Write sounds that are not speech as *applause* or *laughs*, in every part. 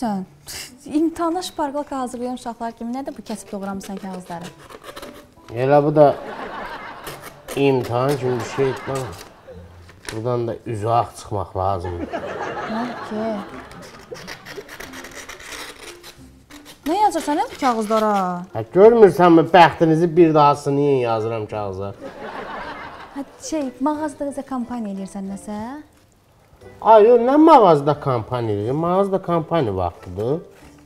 Edirsən? İmtahana şparqalka hazırlayan uşaqlar kimi nədir bu kəsib doğramısan kağızları? Elə bu da imtahan kimi bir şey lan. Buradan da uzaq çıxmaq lazımdır. Nə ki? Nə yazırsan nə bu kağızlara? Hə görmürsənmi bəxtinizi bir daha sınayın yazıram kağıza. Hə şey, mağazada bizə kampaniya eləyirsən nəsə? Ay, nə mağazada kampaniya edir? Mağazada kampaniya vaxtıdır.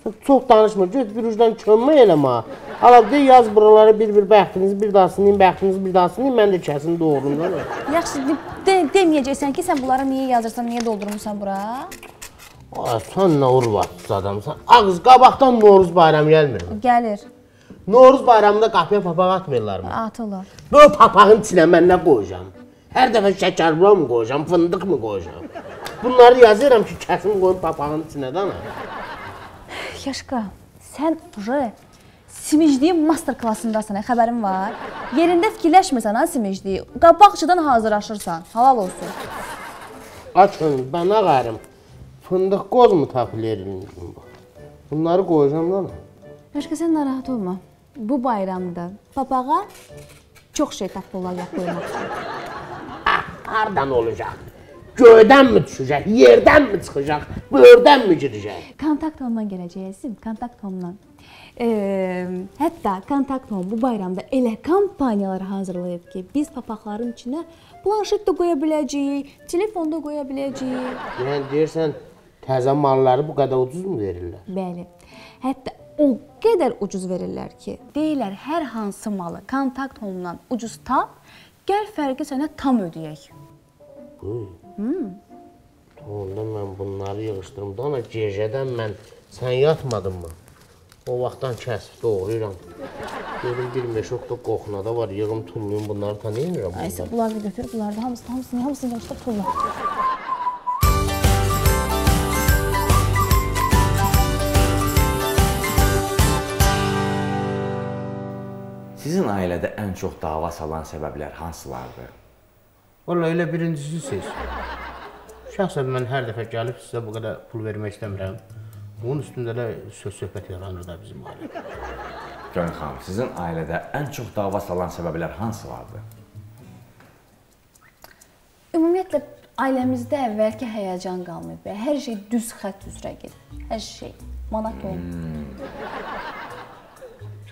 Sən çox danışma, get bir ucdan kömə eləmə. Hala de yaz buraları bir-bir bəxtinizi bir daha sınayın, bəxtinizi bir daha sınayın, mən də kəsin doğrunda. Yaxşı, de, de, deməyəcəksən ki, sən bunları niyə yazırsan, niyə doldurmusan bura? Ay, sən nə urvatsız adamsan. Ağız qabaqdan Noruz bayramı gəlmirmi? Gəlir, Noruz bayramında qapıya papaq atmırlar mı? atırlar. Bu papağın içinə mən nə qoyacağam? Hər dəfə şəkər buram mı qoyacağam, fındıq mı qoyacağam? Bunları yazıram ki, kəsim qoyum papağın içinə də ana. Yaşqa, sən uje simicliyin master klassındasan, hə, xəbərin var? Yerində fikirləşmirsən ha simicliyi. Qabaqçıdan hazırlaşırsan. Halal olsun. Açın, ben ağarım. Fındık qoz mu tapılır? Bunları qoyacağam lan. Yaşqa, sən narahat olma. Bu bayramda papağa çox şey tapırlar qoymaq üçün. Hardan olacaq? Göydən mi düşəcək? Yerdən mi çıxacaq? Böğürdən mi girəcək? Kontakt ondan gələcəksin, kontakt ondan. E, hətta kontakt on bu bayramda elə kampaniyalar hazırlayıb ki, biz papaqların içinə planşet də qoya biləcəyik, telefon da qoya biləcəyik. Yəni deyirsən təzə malları bu qədər ucuz mu verirlər? Bəli. Hətta o qədər ucuz verirlər ki, deyirlər hər hansı malı kontakt ondan ucuz tap, gəl fərqi sənə tam ödəyək. Uy. Onda mən bunları yığışdırım. Dana gecədən mən sən yatmadın mı? O vaxtdan kəsib doğrayıram. Görüm bir meşokda qoxuna da var. Yığım tullayım bunları tanıyıram. Aysə bunları da götür, bunları da hamısını, hamısını, hamısını yığışdır, tulla. Sizin ailədə ən çox dava salan səbəblər hansılardır? Valla elə birincisi siz. Şəxsən mən hər dəfə gəlib sizə bu qədər pul vermək istəmirəm. Bunun üstündə də söz söhbət yaranır da bizim ailədə. Gönül xanım, sizin ailədə ən çox dava salan səbəblər hansılardır? Ümumiyyətlə ailəmizdə əvvəlki həyəcan qalmayıb. və Hər şey düz xətt üzrə gedir. Hər şey monoton.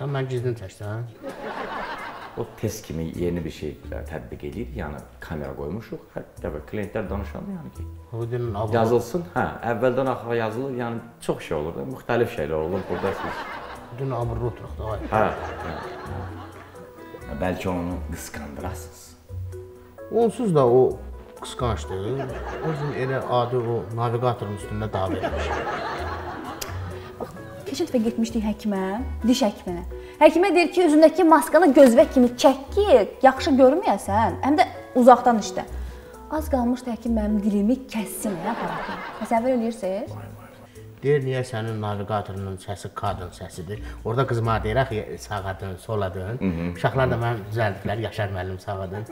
Sən mən gizlin çəksən? O test kimi yeni bir şey tətbiq edir. Yəni kamera qoymuşuq. Hər dəfə klientlər danışanda yəni ki, O abla. yazılsın. Hə, əvvəldən axıra yazılır. Yəni çox şey olur da, müxtəlif şeylər olur burada siz. Dün abırlı oturuq da. Hə. hə. Bəlkə onu qısqandırasınız. Onsuz da o qısqancdır. Özün elə adi o naviqatorun üstündə dava etmiş. Keçən dəfə getmişdik həkimə, diş həkiminə. Həkimə deyir ki, üzündəki maskanı gözvək kimi çək ki, yaxşı görməyəsən, həm də uzaqdan işlə. Az qalmışdı həkim mənim dilimi kəssin, hə, aparatla. Təsəvvür edirsiniz? Deyir niyə sənin naviqatorunun səsi qadın səsidir. Orada qızma deyir axı sağa dön, sola dön. Uşaqlar da mənim düzəldiblər, Yaşar müəllim sağa dön.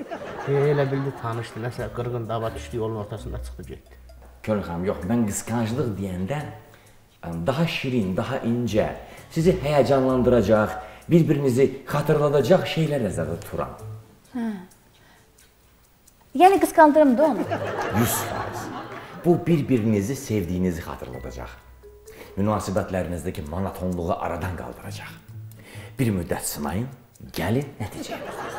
E, elə bildi tanışdı, nəsə qırğın dava düşdü yolun ortasında çıxdı getdi. Gönül xanım, yox, mən qısqanclıq deyəndə daha şirin, daha incə, sizi həyəcanlandıracaq, bir-birinizi xatırladacaq şeylər nəzərdə tuturam. Yəni qısqandırım da onu. 100%. Bu bir-birinizi sevdiyinizi xatırladacaq. Münasibətlərinizdəki monotonluğu aradan qaldıracaq. Bir müddət sınayın, gəlin nəticəyə baxaq.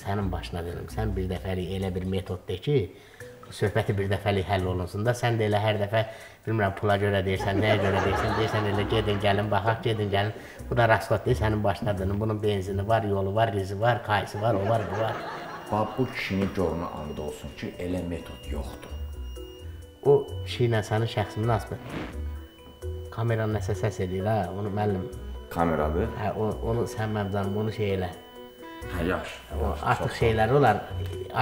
Sənin başına verim. Sən bir dəfəlik elə bir metod de ki, söhbəti bir dəfəlik həll olunsun da. Sən də elə hər dəfə bilmirəm pula görə deyirsən, nəyə görə deyirsən, deyirsən elə gedin, gəlin, baxaq, gedin, gəlin. Bu da rasxod deyil, sənin başladığın. Bunun benzini var, yolu var, rizi var, kayısı var, o var, bu var. Bax bu kişinin görünə and olsun ki, elə metod yoxdur. O şeylə sənin şəxsi münasibət. Kameranın nəsə səs edir ha, onu müəllim. Kameradır. Hə, o, onu sən mənim canım, onu şey elə. Hə, yaxşı. O artıq şeylər olar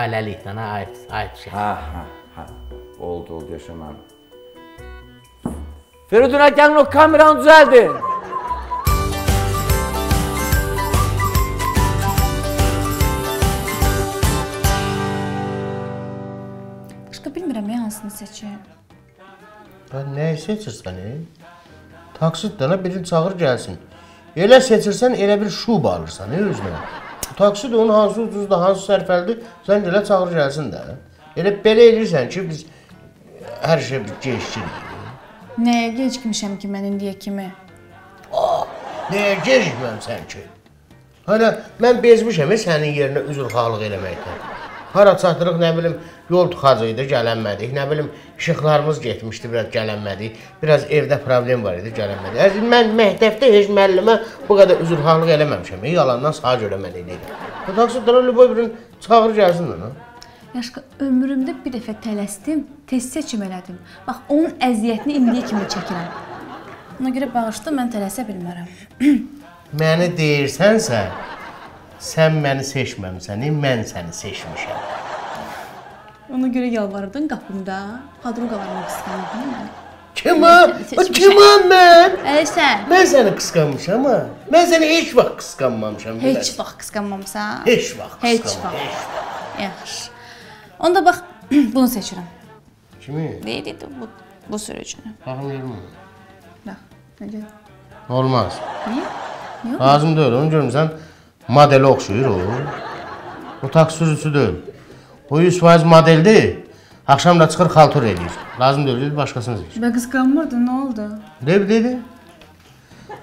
ailəlikdən ha, aid, aid şey. Hə, hə, hə. Oldu, oldu, yaşamam. Feridun'a gəlin o kameranı düzəldin. Başqa bilmirəm ya hansını seçim. Sən nəyi seçirsən? E? Taksit dana biri çağır gəlsin. Elə seçirsən elə bir şub alırsan e, özünə. Taksit onun hansı ucuzdur, hansı sərfəlidir, sən elə çağır gəlsin də. Elə belə eləyirsən ki, biz hər şey bir keçirik. Nəyə gecikmişəm ki mən indiyə kimi? Nəyə gecikməmsən ki? Hələ mən bezmişəm sənin yerinə üzrxahlıq eləməkdən. Hara çatdırıq, nə bilim, yol tıxacı idi, gələnmədik. Nə bilim, işıqlarımız getmişdi, biraz gələnmədik. Biraz evdə problem var idi, gələnmədik. Əziz, mən məktəbdə heç müəllimə bu qədər üzrxahlıq eləməmişəm. Yalandan sağa görə mən eləyirəm. Bu taksidə Lüboy birini çağır gəlsin də. Yaşqa ömrümdə bir dəfə tələsdim, tez seçim elədim. Bax onun əziyyətini indiyə kimi çəkirəm. Ona görə bağışla mən tələsə bilmərəm. *clears throat* Məni deyirsənsə, sən məni seçməmisən, e, mən səni seçmişəm. Ona görə yalvarırdın qapımda. Hadrun qalarmaq istəmirdin məni. Kimə? Seçmişəm. Kimə mən? Ələ sən Mən səni qısqanmışam ha. Mən səni heç vaxt qısqanmamışam. heç vaxt qısqanmamısan. heç vaxt. Heç qısqanmamışam. vaxt. Yaxşı. Onda bax *clears throat* bunu seçirəm. Kimi? Deyir bu bu sürücünü. Baxın görüm. Bax. Necə? Olmaz. Niyə? Niyə? Lazım deyil. Onu görmüsən modelə oxşuyur o. O taksi sürücüsü deyil. O 100% modeldir. Axşam da çıxır xaltur eləyir. Lazım deyil, başqasını seç. Bə qısqanmırdın, nə oldu? Ne dedi?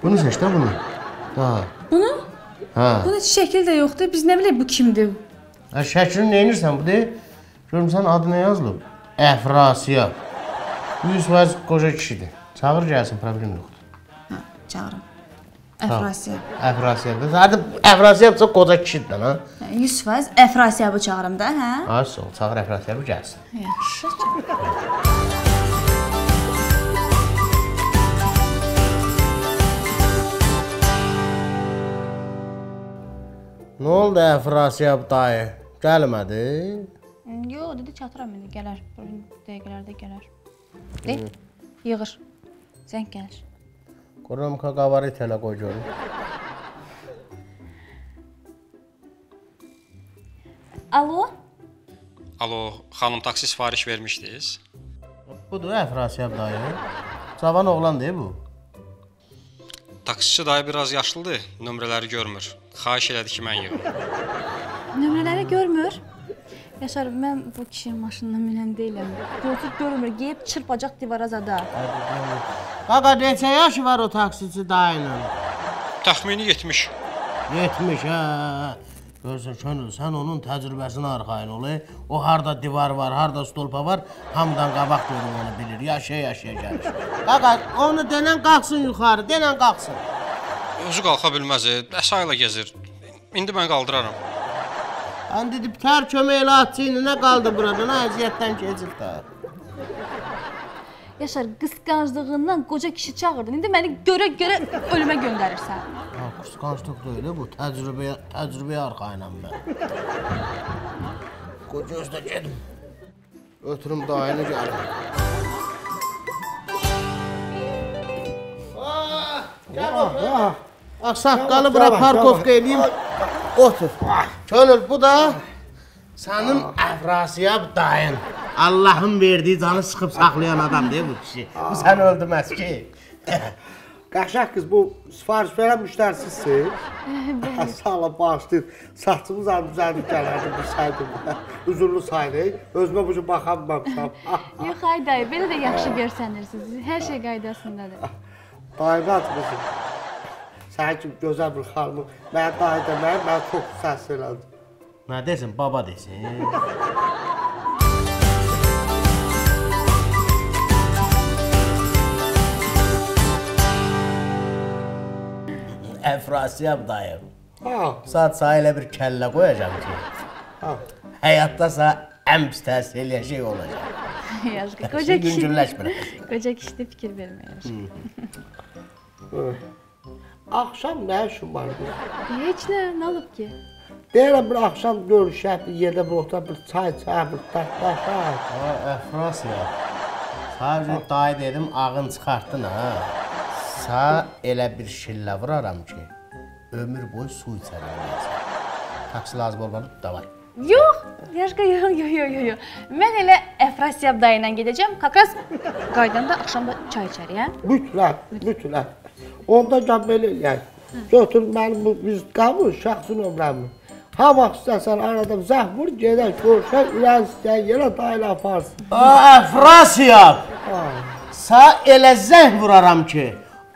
Bunu seç də bunu. Ha. Bunu? Ha. Bunun heç şəkli də yoxdur. Biz nə bilək bu kimdir? Ha şəklini nə edirsən bu de? Görmüsən adı nə yazılıb? Əfrasiyab. 100% qoca kişidir. Çağır gəlsin, problem yoxdur. Hə, çağırım. Əfrasiya. Əfrasiyab. Zaten Əfrasiyab çox qoca kişidir ha. Hə, 100% Əfrasiyabı çağırım da, hə? Ha, sol, çağır Əfrasiyabı gəlsin. Yaxşı. Nə oldu Əfrasiyab dayı? Gəlmədi? Yox, dedi çatıram indi, gələr. Dəqiqələrdə gələr. De, yığır. Zəng gəlir. Elə qoy görüm. Alo? Alo, xanım taksi sifariş vermişdiniz? Budur Əfrasiyab dayı. Cavan oğlan deyil bu. Taksiçi dayı biraz yaşlıdır, nömrələri görmür. Xahiş elədi ki, mən yığım. Nömrələri görmür. Yaşar, mən bu kişinin maşınına minən deyiləm. Gözü görmür, geyib çırpacaq divara zada. Qaqa neçə yaşı var o taksici dayının? Təxmini 70. 70 hə. Görsən könül, sən onun təcrübəsinə arxayın ol. e. O harda divar var, harda stolpa var, hamıdan qabaq görür onu bilir. Yaşaya-yaşaya gəlir. Qaqa, onu denən qalxsın yuxarı, denən qalxsın. Özü qalxa bilməz, e, əsayla gəzir. İndi mən qaldıraram. Ən dedi, tər kömək elə at çiyninə qaldı buradan, ha, əziyyətdən keçir də. Yaşar, qısqanclığından qoca kişi çağırdın. İndi məni görə-görə ölümə göndərirsən. Ha, qısqanclıq deyil, bu təcrübəyə, təcrübəyə arxayınam mən. Qoy gözlə gedim. Ötürüm dayını gəlim. Bax, saqqalı bura parkovka eləyim. Otur. Könül, bu da sənin əfrasiyab dayın. Allahın verdiyi canı sıxıb saxlayan adam deyil bu kişi. Bu səni öldürməz ki. *laughs* Qəşəng qız bu sifariş verən müştərisizsiz? *laughs* Sağ olun, bağışlayın. Saçımız az düzəldi gələrdi bu saydım. *laughs* Uzunlu saydı. Özümə bu gün baxamamışam. Yox ay dayı, belə də yaxşı görsənirsiniz. Hər şey qaydasındadır. Dayımat qızım. Sən kimi gözəl bir xanımı mənə dayı deməyi mən çox səs elədim. Nə desin, baba desin. Əfrasiyab dayı. Ha, Saat sağ elə bir kəllə qoyacam ki, ha. həyatda sağ ən pis təsir eləyən şey olacaq. Yaxşı, Qoca kişi. güncülləşmir. Qoca kişi də fikir verməyir. Axşam nə işin var? qız? Heç nə, nə olub ki? Deyirəm bir axşam görüşək, bir yerdə bir oturaq, bir çay çay, bir daşlaşaq. Ha, Əfrasiyab. Sadəcə dayı dedim, ağın çıxartdın ha. Sağ elə bir şillə vuraram ki, ömür boyu su içərəm. Taksi lazım olmadı, davay. Yox, Yaşqa, yox, yox, yox, yox. Mən elə Əfrasiyab dayı ilə gedəcəm. Kakras qaydanda axşam da çay içərik, hə? Mütləq, mütləq. Onda gəl belə eləyək. Götür mənim bu vizitkamı, şəxsi nömrəmi. Ha vaxt istəsən arada zəh vur, gedək, görüşək, ürək istəyən yerə dayla aparsın. Əfrasiyab. Sa elə zəng vuraram ki,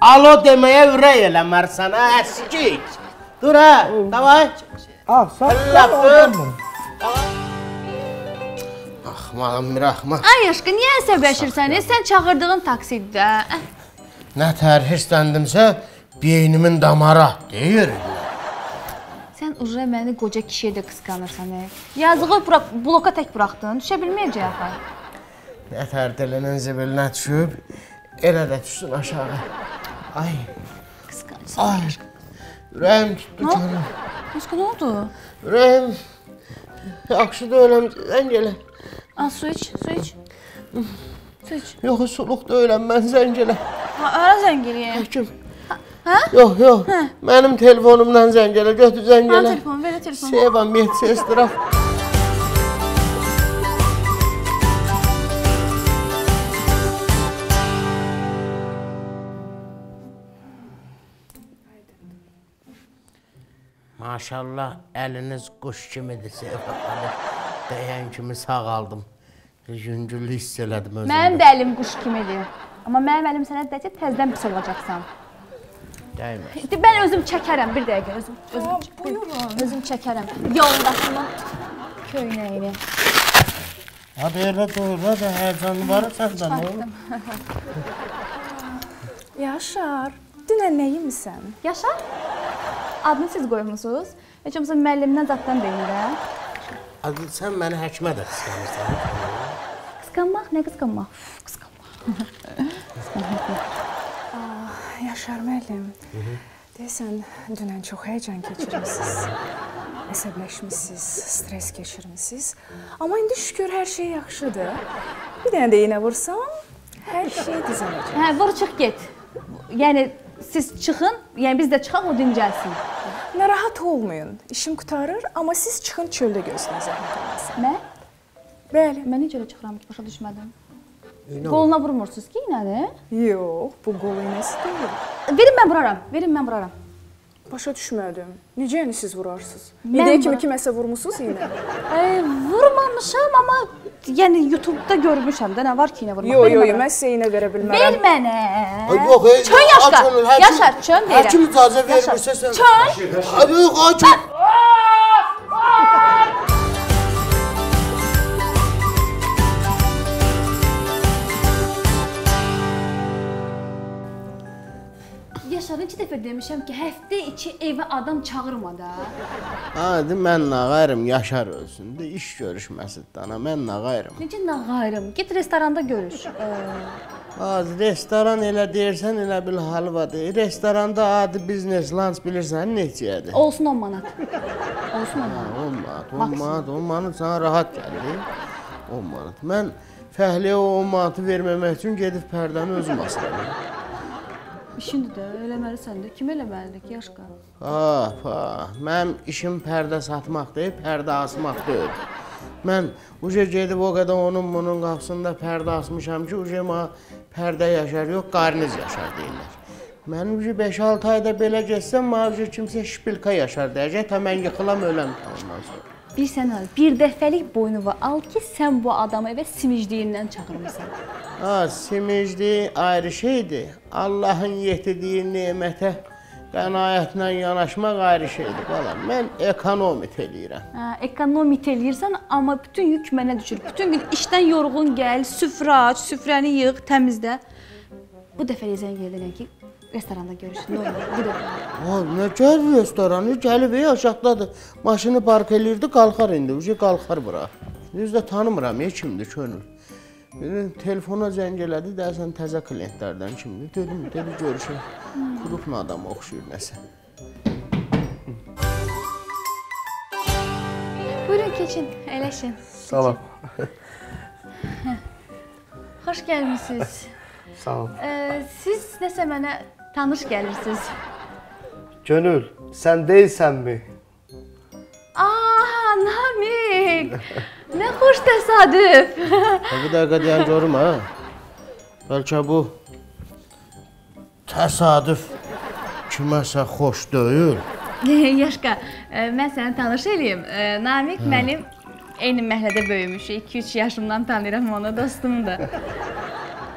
alo deməyə ürək eləmərsən, hə, əskik. Dur hə, davay. Ah, sən Laf sən dur. adamı. Axmağım bir axmaq. Ay aşkı, niyə əsəbləşirsən? Sən çağırdığın taksidə. Nə tər hirslendimsə, beynimin damara deyir. Sən uje məni qoca kişiyə də qısqanırsan. Hə? Yazığı bura bloka tək buraxdın. Düşə bilməyəcək axı. Nə tər dilinin zibilinə düşüb, elə də düşsün aşağı. Ay, Qısqanırsan. ay. Ürəyim tutdu canım. Nə oldu? Ürəyim yaxşı deyiləm, zəng elə. Al su iç, su iç. Su iç. Yox, suluq deyiləm, mən zəng elə. Ha, ara zəng eləyək. Həkim. Hə? Yox, yox. Mənim telefonumdan zəng elə, götür zəng elə. telefon, ver telefon. Sevam medsestraf. Maşallah əliniz quş kimidir Sevam xanım. Deyən kimi sağaldım. Yüngüllük hiss elədim özümdə. Mənim də əlim quş kimidir. Amma mənim əlim sənə dəcə təzədən pis olacaqsan. Dəymə. İndi mən özüm çəkərəm bir dəqiqə özüm. Özüm, buyurun. Özüm çəkərəm. Yoldaşımın köynəyini. Hadi elə dur, hadi həyəcanlı var səndə nə olur? *laughs* Yaşar, dünən nə yemisən? Yaşar. Adını siz qoymusunuz. Heç olmasa müəllimdən zaddan deyirəm. Hadi sən məni həkimə də qısqanırsan. Qısqanmaq, nə qısqanmaq? Qısqanmaq. *laughs* Yaşar müəllim. Deyəsən dünən çox həyəcan keçirmisiniz. Əsəbləşmisiniz, stress keçirmisiniz. Amma indi şükür hər şey yaxşıdır. Bir dənə də iynə vursam, hər şey düzələcək. Hə, vur çıx get. Yəni siz çıxın, yəni biz də çıxaq o dincəlsin. Narahat olmayın. İşim qutarır, amma siz çıxın çöldə gözünüz zəhmət olmasın. Mən? Bəli. Mən necə çıxıram ki, başa düşmədim. Qoluna vurmursunuz ki, iynəni? Yox, bu qol iynəsi deyil. Verin mən vuraram. Verin mən vuraram. Başa düşmədim. Necə yəni siz vurarsınız? İndiyə kimi kiməsə vurmusunuz iynə? Ay, vurmamışam, amma yəni YouTube-da görmüşəm də nə var ki, yenə vurmaq. Yox, yox, mən sizə iynə verə Ver bilmərəm. mənə. Ay, Yox, ey, Çön həkim- Yaşar, çön deyirəm. Həkim icazə vermirsə sən. Çön. Ay, yox, hakim. Yaşar, neçə dəfə demişəm ki, həftə içi evə adam çağırma da. Hadi mən nağayrım, Yaşar ölsün. də iş görüşməsi dana, mən nağayrım. Necə nağayrım? Get restoranda görüş. Az restoran elə deyirsən, elə bil halvadır. Restoranda adi biznes lunch bilirsən neçəyədir? olsun 10 manat. Olsun 10 manat. 10 manat, 10 manat, 10 manat sana rahat gəlir. 10 manat. Mən fəhliyə o 10 manatı verməmək üçün gedib pərdəni özüm asıram. İşindir də, eləməlisən də. Kim eləməlidir ki, yaşqa? Ha, ha. Mənim işim pərdə satmaq deyil, pərdə asmaq deyil. Mən uje gedib o qədər onun bunun qapısında pərdə asmışam ki, uje ma pərdə yaşar, yox, qarniz yaşar deyirlər. Mənim uje 5-6 ayda belə getsəm, ma uje kimsə şpilka yaşar deyəcək, ta mən yıxılam öləm ta ondan sonra. Bir sən al, bir dəfəlik boynuva al ki, sən bu adamı evə simicliyindən çağırmısan. Ha, simicli ayrı şeydir. Allahın yetirdiyi nemətə qənaətlə yanaşmaq ayrı şeydir balam. Mən ekonomik eləyirəm. Hə, ekonomik eləyirsən, amma bütün yük mənə düşür. Bütün gün işdən yorğun gəl, süfrə aç, süfrəni yığ, təmizlə. Bu dəfə zəng edirəm ki, restoranda görüşün. Nə olur? Dəfə. Ha, nə gəl restoranı, gəlib ey aşağıdadır. Maşını park eləyirdi, qalxar indi. Uca qalxar bura. Düz də tanımıram, heç kimdir könül. Biri telefona zəng elədi, dəsən təzə klientlərdən kimdir? Dedim, dedi görüşək. Klubun adamı oxşuyur nəsə. Buyurun keçin, əyləşin. Salam. Xoş gəlmisiniz. Sağ ol. Ee, siz nəsə mənə tanış gəlirsiniz. Gönül, sən deyilsənmi? Aa, Namik. Nə xoş təsadüf. Bir dəqiqə deyən görüm ha. Bəlkə bu təsadüf kiməsə xoş deyil. *laughs* Yaşqa, e, mən səni tanış eləyim. E, Namiq mənim eyni məhəllədə böyümüşük. 2-3 yaşımdan tanıyıram onu, dostumdur.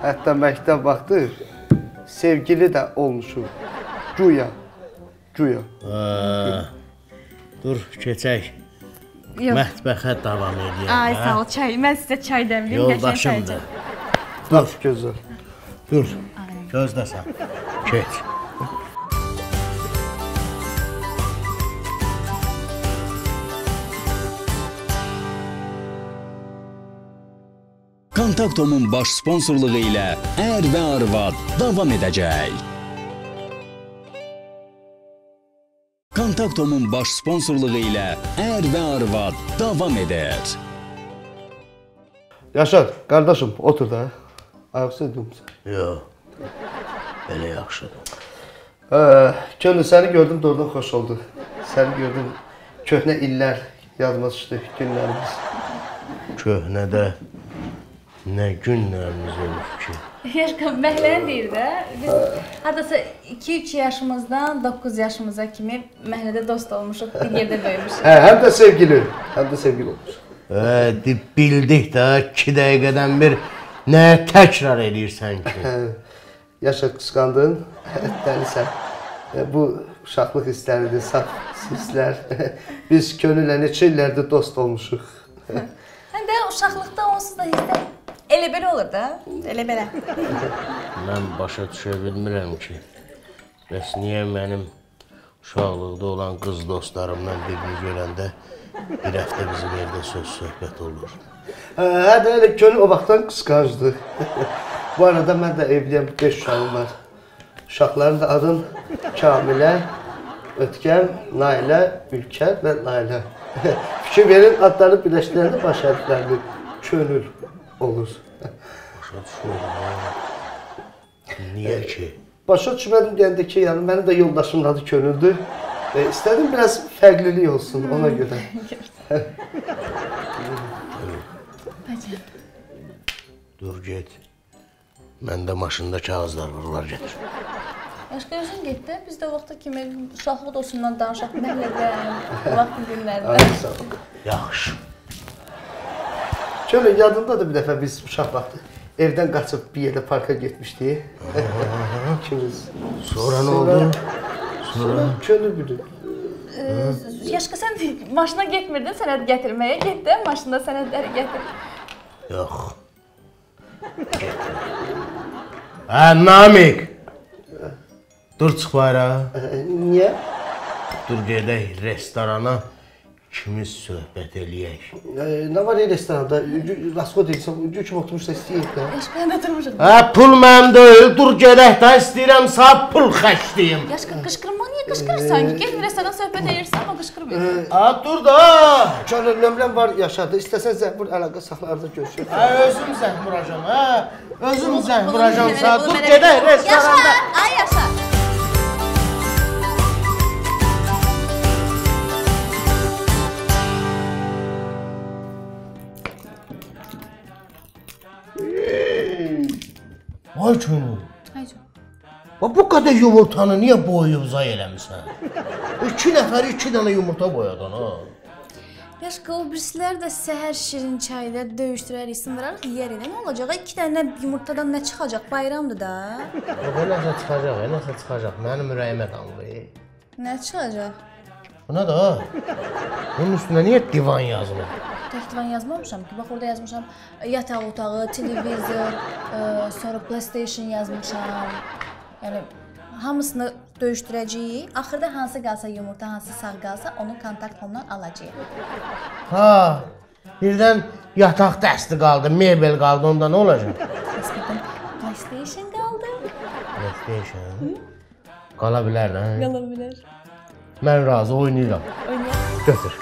Hətta məktəb vaxtı sevgili də olmuşuq. Güya. Güya. Dur, keçək. Yox. Mətbəxə davam edək. Ay, sağ ol çay. Mən sizə çay dəmləyim. Yoldaşımdır. Dur, gözəl. Dur. Gözləsən. Keç. Kontaktomun baş sponsorluğu ilə Ər və Arvad davam edəcək. Kontaktomun baş sponsorluğu ilə Ər və Arvad davam edir. Yaşar, qardaşım, otur da. Ayaqsız durmusan. Yox. Belə yaxşıdır. Hə, könül səni gördüm, doğrudan xoş oldu. Səni gördüm, köhnə illər yadıma düşdü, günlərimiz. Köhnədə nə günlərimiz olub ki. Yaşqa, məhləni deyir də. Biz hardasa 2-3 yaşımızdan 9 yaşımıza kimi məhəllədə dost olmuşuq, bir yerdə böyümüşük. Hə, həm də sevgili, həm də sevgili olmuş. Hə, bildik də 2 dəqiqədən bir nə təkrar edirsən ki? Hə, Yaşar qısqandın, dəlisən. Hə, Bu uşaqlıq hissləridir, saf hisslər. Biz könüllə neçə illərdir dost olmuşuq. Həm də uşaqlıqda onsuz da hisslər elə belə olur da. Elə belə. Mən başa düşə bilmirəm ki. Bəs niyə mənim uşaqlıqda olan qız dostlarımdan birini görəndə bir həftə bizim evdə söz söhbət olur. Hə, də elə könül o vaxtdan qısqancdı. Bu arada mən də evliyəm, 5 uşağım var. Uşaqların da adım Kamilə, Ötkəm, Nailə, Ülkər və Layla. *laughs* Fikir verin, adları birləşdirəndə baş hərflərini könül olur. Başa düşürəm. ha. Niyə ki? Başa düşmədim deyəndə ki, yəni mənim də yoldaşımın adı könüldür. E, istədim biraz fərqlilik olsun ona görə. *laughs* Dur get. Məndə maşında kağızlar var, var getir. Yaşqa özün get də. Biz də vaxta kimi uşaqlıq dostundan danışaq məhəllədə, o *laughs* vaxt günlərdə. Yaxşı. Könül yadında da bir dəfə biz uşaq vaxtı evdən qaçıb bir yerdə parka getmişdik. İkimiz. Sonra nə oldu? Sonra könül bilir. Yaşqa sən maşına getmirdin sənəd gətirməyə. Get də maşında sənədləri gətir. Yox. Hə, Namik. Dur çıx bayrağa. E, Niyə? Dur gedək restorana. İkimiz söhbət eləyək. E, Nə var ya restoranda? Rasko deyirsən, ucu kim oturmuşsa istəyir də. Yaşqa nə durmuşuq? Hə, pul mənim deyil. Dur gedək də istəyirəm sağ pul xərcləyim. Yaşqa qışqırma niyə qışqırırsan ki? Get restoran söhbət edirsən, amma qışqırmırsan. Ha, dur da. Könül nömrəm var yaşadı. İstəsən zəhbur əlaqə saxlarında görüşürük. Hə, özüm zəng vuracam, hə. Özüm zəng vuracam sağ. Dur gedək restoranda. Yaşa, ay yaşa. Vay könül. Ayca. Bax bu qədər yumurtanı niyə boyuyub zay eləmisən? 2 nəfər 2 dənə yumurta boyadın ha. Yaşqa o birisilər də səhər şirin çayda döyüşdürərik, sındırarıq, yeyərik. Nə olacaq? 2 dənə yumurtadan nə çıxacaq? Bayramdır da. Nəsə çıxacaq, nəsə çıxacaq. Mənim ürəyimə damlayır. Nə çıxacaq? Buna da. Bunun üstünə niyə divan yazılıb? Tək divan yazmamışam ki. Bax orada yazmışam yataq otağı, televizor, ə, sonra PlayStation yazmışam. Yəni hamısını döyüşdürəcəyik. Axırda hansı qalsa yumurta, hansı sağ qalsa onu kontakt ondan alacağıq. Ha. Birdən yataq dəsti qaldı, mebel qaldı, onda nə olacaq? Nisbətən PlayStation qaldı. PlayStation. Qala bilər, hə? Qala bilər. Mən razı oynayıram. Oynayaq. Götür.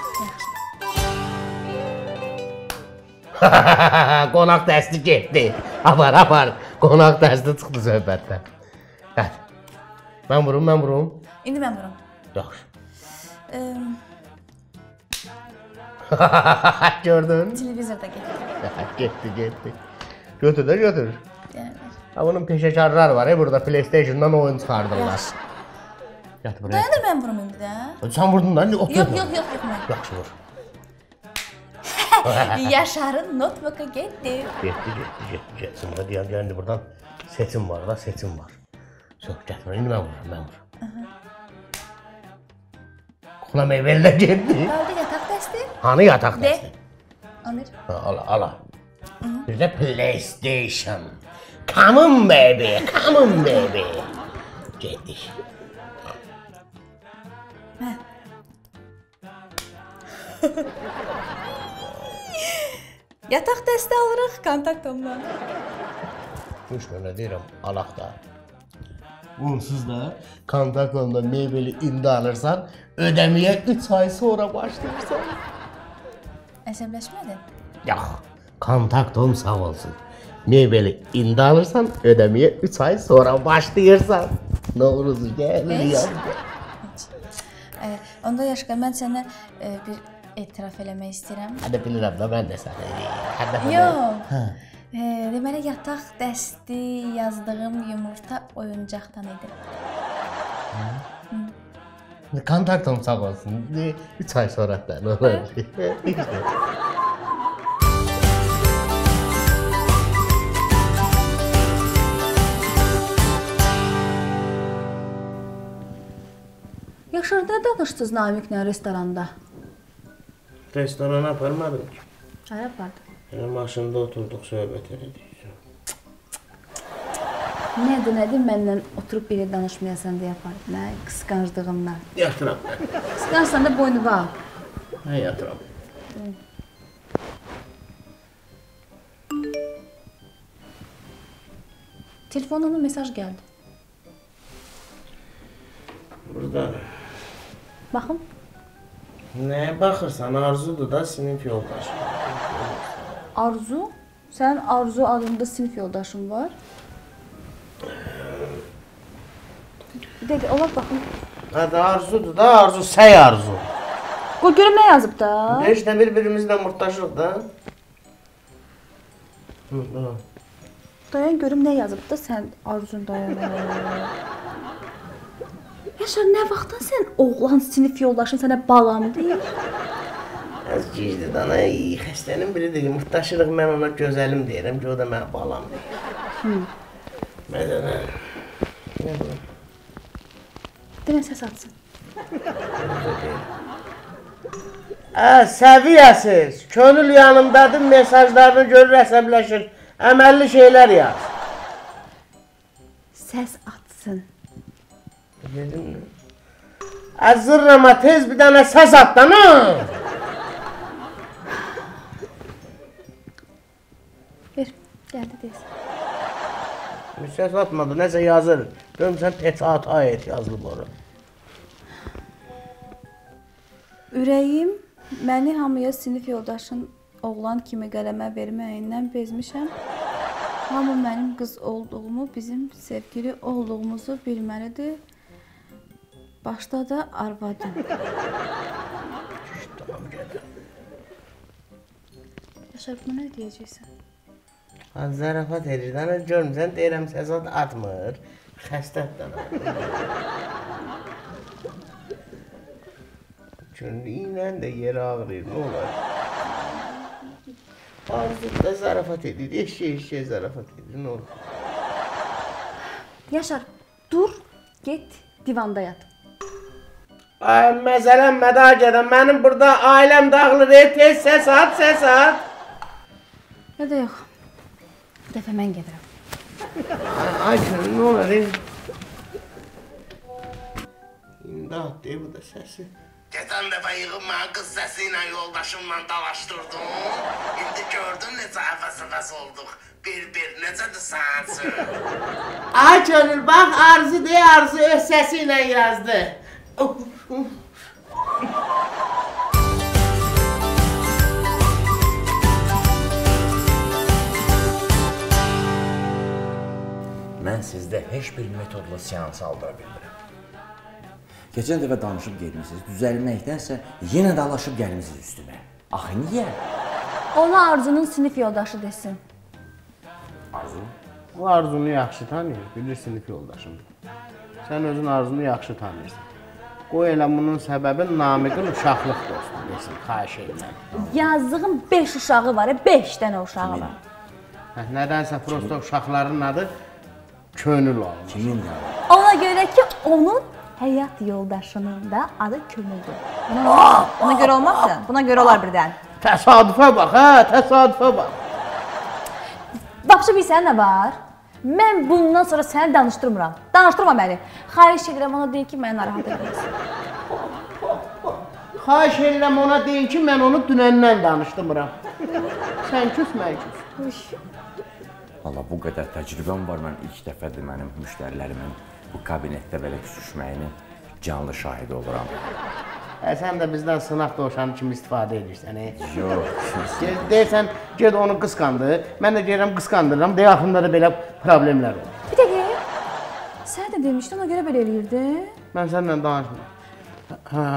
*laughs* Qonaq dəsti getdi. Apar, apar. Qonaq dəsti çıxdı söhbətdən. Gəl. Mən vurum, mən vurum. İndi mən vurum. Yaxşı. Ə, Gördün? Televizorda *laughs* getdi. getdi, getdi. Götür də götür. Yəni. Ha bunun peşəkarlar var, e, burada PlayStation-dan oyun çıxardırlar. Yat buraya. Dayanır mən vurum indi də. Sən vurdun da, otur. Yox, yox, yox, yox mən. Yaxşı vur. *laughs* Yaşarın notebook'a getdi. Getdi, getdi, getdi, getsin. Burada deyən gəldi buradan seçim var da, seçim var. Çox gətir, indi mən vururam, mən vururam. Xuna meyvələ getdi. Qaldı yataq dəsti. Hanı yataq De. dəsti? Amir. Ha, ala, ala. Bir də PlayStation. Come on baby, come on baby. Getdik. *laughs* Yataq dəsti alırıq kontaktomdan. Düşmə nə deyirəm, alaq da. Onsuz da kontaktonda meyveli indi alırsan, ödəməyə 3 ay sonra başlayırsan. Əsəbləşmədin? Yox, kontaktom sağ olsun. Meyveli indi alırsan, ödəməyə 3 ay sonra başlayırsan. Novruz gəlir Heç. yazdı. Ə, onda Yaşqa mən sənə ə, bir etiraf eləmək istəyirəm. Hadi bilirəm də mən də sənə. Hadi Yox. Hə. E, deməli yataq dəsti yazdığım yumurta oyuncaqdan idi. Kontaktom sağ olsun. 3 ay sonra da nə olur? Yaşar nə danışdınız Namiklə restoranda? Restorana aparmadım ki. Hara vardı? Yəni maşında oturduq, söhbət elədik. Nədir, nədir məndən oturub belə danışmayasan deyə apardı. Nə qısqanclığımdan. Yatıram. Qısqancsan da boynu var. Hə, yatıram. Telefonuna mesaj gəldi. Burada Baxın. Nəyə baxırsan? Arzudur da sinif yoldaşı. Arzu. Sənin Arzu adında sinif yoldaşın var. Bir dəqiqə, ola baxın. Hə, də Arzudur da, Arzu, səy Arzu. Qoy görüm nə yazıb da. Heç də bir-birimizlə murtdaşıq da. Hı, hı. Dayan görüm nə yazıb da sən Arzun dayan. Yaşar, nə vaxtdan sən oğlan sinif yoldaşın sənə balam deyir? Az gizli dana, xəstənin biridir. Murtdaşırıq, mən ona gözəlim deyirəm ki, o da mənə balam deyir. Məsələn, nə bu? Demə səs atsın. Hə, səviyyəsiz. Könül yanımdadır, mesajlarını görür, əsəbləşir. Əməlli şeylər yaz. Səs atsın. Mi? Əzırrama tez bir dənə səs at da, nə? Ver, gəldi deyəsən. Bir səs atmadı, nəsə yazır. Görmüsən, peçat ayet yazılıb ora. Ürəyim məni hamıya sinif yoldaşın oğlan kimi qələmə verməyindən bezmişəm. Hamı mənim qız olduğumu, bizim sevgili olduğumuzu bilməlidir. Başda da arvadım. Yaşar, buna nə deyəcəksən? Ha, zarafat edir. Dana görmüsən, deyirəm səs at atmır. Xəstədir dana. Könlüylə də yer ağrıyır, nə olar? Arzu da zarafat edir, eşeğ eşeğ zarafat edir, nə olur? Yaşar, dur, get divanda yat. Ay, məsələn, mədagədən, mənim burada ailəm dağılır, tez səs at, səs at. Ya da yox. Bu dəfə mən gedirəm. Ay, ay könül, nə olar, e? İndi at, de, bu da səsi. Geçen defa yığıb məni qız səsi ilə yoldaşımla dalaşdırdın. İndi gördün necə əfəs-əfəs olduq. Bir-bir, necədir sənsin? Ay könül, bax Arzu deyə Arzu öz səsi ilə yazdı. Mən sizdə heç bir metodla seans aldıra bilmirəm. Keçən dəfə danışıb getmisiniz, düzəlməkdənsə yenə dalaşıb gəlmisiniz üstümə. Axı niyə? Ona Arzu'nun sinif yoldaşı desin. Arzu. O Arzunu yaxşı tanıyır, bilir sinif yoldaşımdır. Sən özün Arzunu yaxşı tanıyırsan. Qoy elə bunun səbəbi Namiqin uşaqlıq dostu desin, xahiş edirəm. Yazdığım 5 uşağı var, 5 dənə uşağı var. Hə, nədənsə prosta uşaqların adı könül olmuş. Kimin ya? Ona görə ki, onun həyat yoldaşının da adı Könüldür. Buna, buna görə olmazsa, buna görə olar birdən. Təsadüfə bax, hə, təsadüfə bax. Baxşı bilsən nə var? Mən bundan sonra səni danışdırmıram. Danışdırma məni. Xahiş edirəm ona deyin ki, məni narahat etməsin. Xahiş edirəm ona deyin ki, mən onu dünəndən danışdırmıram. Sən küs, mən küs. Valla bu qədər təcrübəm var. Mən ilk dəfədir mənim müştərilərimin bu kabinetdə belə küsüşməyinin canlı şahidi oluram. Hə, sən də bizdən sınaq dovşanı kimi istifadə edirsən. Hə? Yox. Ged, deyirsən, ged onu qısqandı. Mən də gəlirəm qısqandırıram. Deyə axırında da belə problemlər olur. Bir dəqiqə. Sən də demişdin, ona görə belə eləyirdin. Mən səninlə danışmıram. Hə,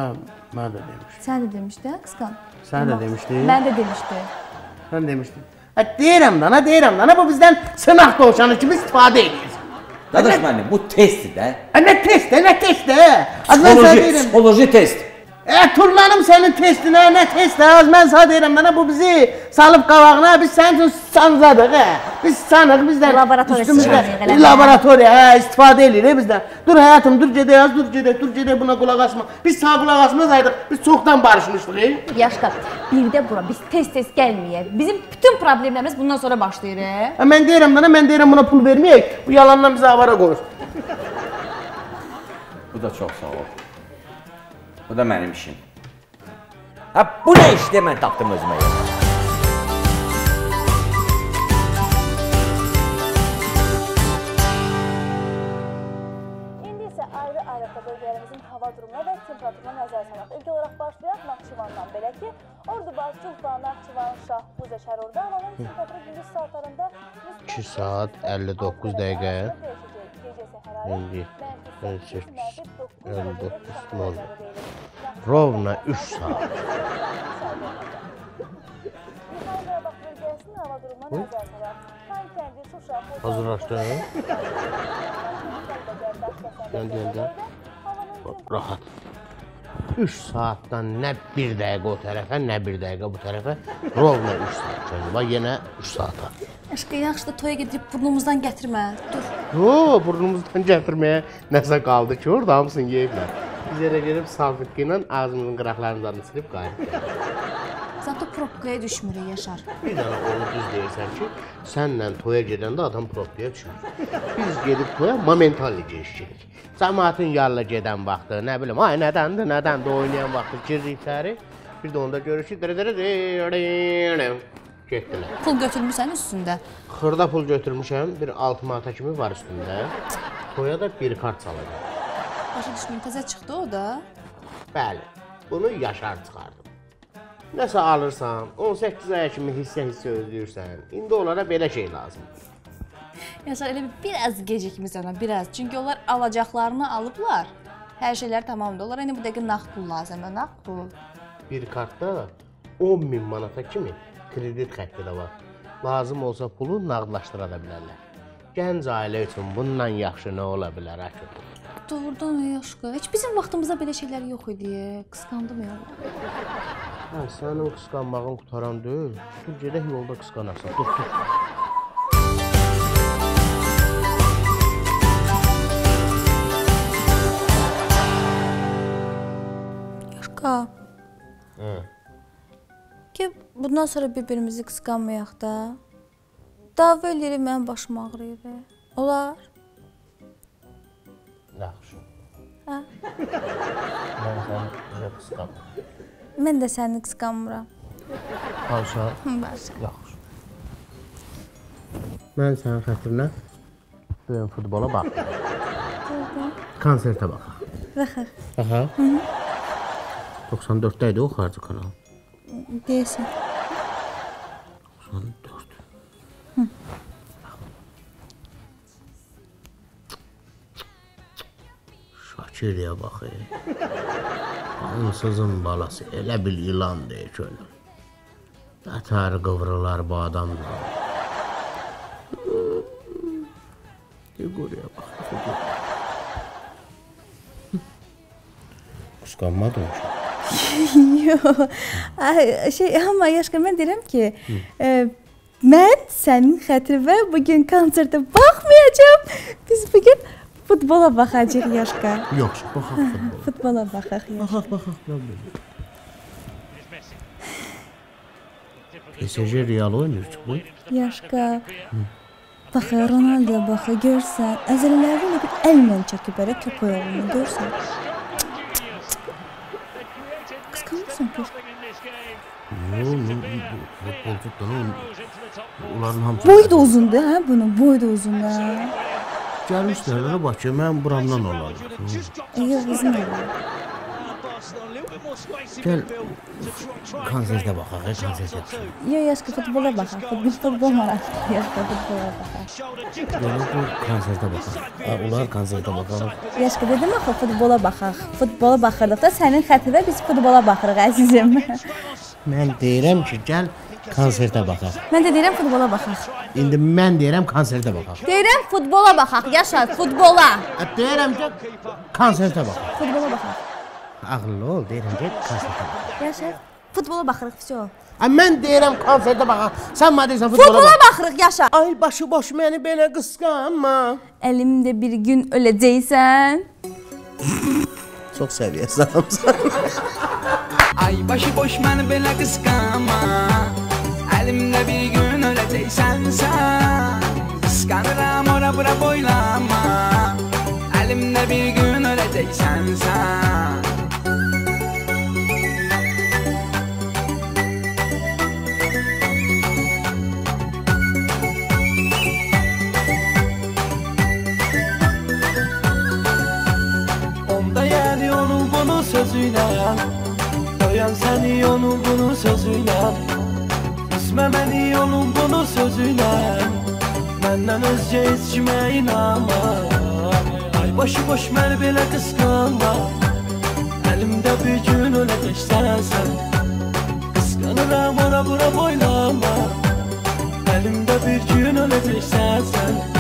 mən də demişdim. Sən də demişdin, qısqan. Sən də demişdin. Mən də demişdim. Sən demişdin. Hə, deyirəm dana, deyirəm dana. Bu bizdən sınaq dovşanı kimi istifadə edirsən. Dadaş mənim bu testdir də. Hə, nə test, nə test, hə? Az mən sənə Psixoloji, deyirəm. psixoloji test. E, turlanım sənin testinə, nə test, hə? Az mən sənə deyirəm dana. Bu bizi salıb qavağına, biz sənin üçün sanzadıq, hə? Biz sanıq, biz də üstümüzdə. Laboratoriya, hə, istifadə eləyirik biz də. Dur həyatım, dur gedək, az dur gedək, dur gedək buna qulaq asma. Biz sağ qulaq asmasaydıq, biz çoxdan barışmışdıq, hə? Yaşqa, bir də bura biz tez-tez gəlməyək. Bizim bütün problemlərimiz bundan sonra başlayır. e? Hə, mən deyirəm dana, mən deyirəm buna pul verməyək. Bu yalandan bizi avara qoyur. Bu da çox sağ ol. Bu da mənim işim. Ha bu nə işdir mən tapdım özümə yer. İndi isə ayrı-ayrı bölgələrimizin hava durumuna və temperaturuna nəzər salaq. İlk olaraq başlayaq Naxçıvandan. Belə ki, Ordubad, Culfa, Naxçıvan, Şah, Buzə, Şərurda havanın temperaturu gündüz saatlarında 2 saat 59 dəqiqə. Gecə isə hərarət İndi mənfi 58, 8, 59 nol. Rovna 3 saat. Xocalı, Hazırlaşdın? Gəl, gəl, gəl. Rahat. 3 saatdan nə 1 dəqiqə o tərəfə, nə 1 dəqiqə bu tərəfə. Rovna 3 saat. Yəni bax yenə 3 saata. Aşkı, yaxşı da toya gedib burnumuzdan gətirmə. Dur. Yo, burnumuzdan gətirməyə nəsə qaldı ki, orada hamısını yeyiblər. Biz yerə gedib salfetki ilə ağzımızın qıraqlarından silib qayıdıb. Zato probkaya düşmürük Yaşar. Bir dənə onu düz deyirsən ki, sənlə toya gedəndə adam probkaya düşmür. Biz gedib toya momentalli keçirik. Cəmaətin yarla gedən vaxtı, nə bilim, ay nədəndir, nədəndir oynayan vaxtı giririk içəri. Bir də onda görüşük, getdilər. Pul götürmüsən üstündə. Xırda pul götürmüşəm, bir 6 manata kimi var üstündə. Toya da bir kart salacağam. Başa düşmürəm, təzə çıxdı o da. Bəli, bunu yaşar çıxardım. Nəsə alırsan, 18 aya kimi hissə-hissə ödəyirsən. İndi onlara belə şey lazımdır. Yaşar elə bir biraz gecikmisən, biraz. Çünki onlar alacaqlarını alıblar. Hər şeylər tamamdır. Onlara indi bu dəqiqə nağd pul lazımdır, nağd pul. Bir kartda 10 min manata kimi kredit xətti də var. Lazım olsa pulu nağdlaşdıra da bilərlər. Gənc ailə üçün bundan yaxşı nə ola bilər akı? Doğrudan Yaşqa. Heç bizim vaxtımızda belə şeylər yox idi. Qısqandım ya. Hə, sənin qısqanmağın qutaran deyil. Dur gedək yolda qısqanasan. Dur, dur. Yaşqa. Hə. Ki bundan sonra bir-birimizi qısqanmayaq da. Dava eləyirik, mənim başım ağrıyır. Olar? Yaxşı. Hə? Mən səni qısqanmıram. Mən də səni qısqanmıram. Halsa Bəs. yaxşı. Mən sənin xətrinə gün futbola bax. Konsertə baxaq. Baxaq. Aha. 94-də idi o xarici kanal. Deyəsən. 94. Şakirliyə bax. Ansızın balası elə bil ilan deyir kölə. Atarı qıvrılar bu adamla. Figuraya bax. Qısqanmadın ki. Yox. Ay, şey amma Yaşqa mən deyirəm ki, e, mən sənin xətrinə bu gün konsertə baxmayacağam. Biz bu gün futbola baxacağıq Yaşqa. Yoxsa baxaq futbol. Futbola baxaq. Yaşqa. Baxaq, baxaq, problem. PSG Real oynayır ki bu. Yaşqa. Bax, Ronaldo bax, görsən, əzələləri elə bir əllə çəkib belə top oyunu görsən. Qısqanmırsan ki? Yo, futbolcu da onların hamısı. Boyu da uzundur, hə bunun, boyu da uzundur. Gəlmişlər Bakıya, mən buramdan olarım. Yox, bizim də. Gəl konsertə baxaq, konsertə. Yox, Yaşqa futbola baxaq. Futbol, futbol maraqlı. Yaşqa futbola baxaq. Gəl bu konsertə baxaq. Onlar konsertə baxaq. Yaşqa dedim axı futbola baxaq. Futbola baxırdıqda sənin xətrinə biz futbola baxırıq əzizim. Mən deyirəm ki, gəl konsertə baxaq. Mən də deyirəm futbola baxaq. İndi mən deyirəm konsertə baxaq. Deyirəm futbola baxaq, Yaşar, futbola. Ha, Deyirəm ki, konsertə baxaq. Futbola baxaq. Ağıllı ol, deyirəm ki, konsertə baxaq. Yaşar, futbola baxırıq, vəsə. Ha, mən deyirəm konsertə baxaq. Sən mənə deyirsən futbola Futbola bax. baxırıq, Yaşar. Ay başı boş məni belə qısqanma. Əlimdə bir gün öləcəksən. Çox səviyyəsiz adamsan. Ay başı boş məni belə qısqanma Əlimdə bir gün öləcəksən sən Qısqanıram ora bura boylama. Əlimdə bir gün öləcəksən sən beni yolun bunu sözüyle Benden özce hiç kime inanma Ay başı boş məni belə qısqanma Əlimdə bir gün öləcəksən sən Qısqanıram ora bura boylama Əlimdə bir gün öləcəksən